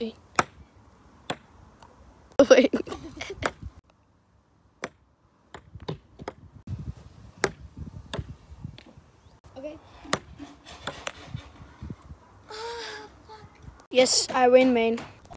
Wait. Wait. okay. Yes, I win, man.